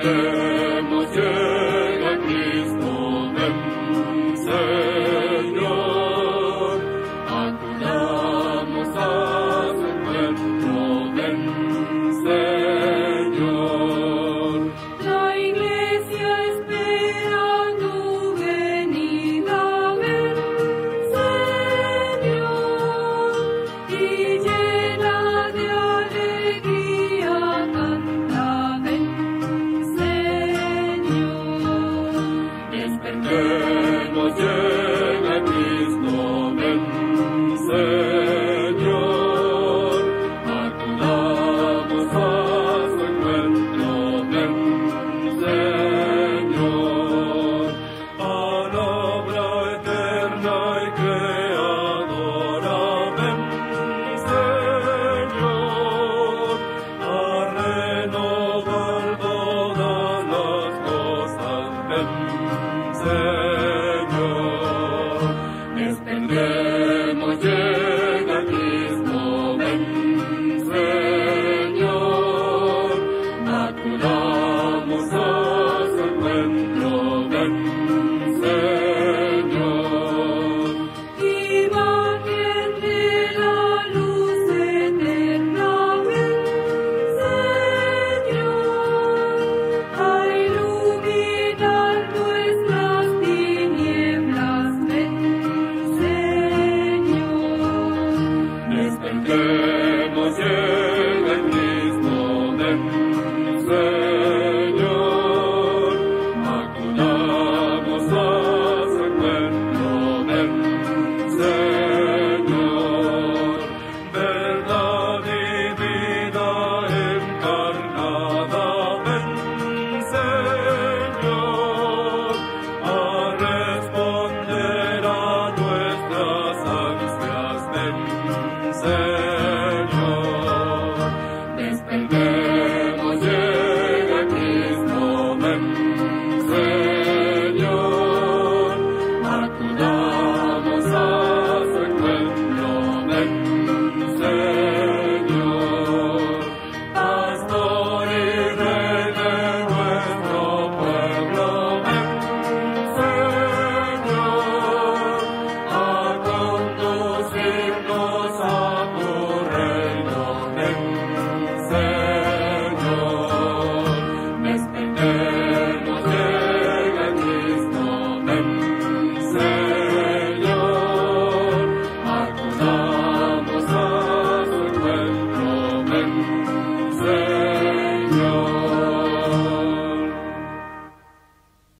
The mon Dieu. Señor, es perder. bleu. desert. Thank you.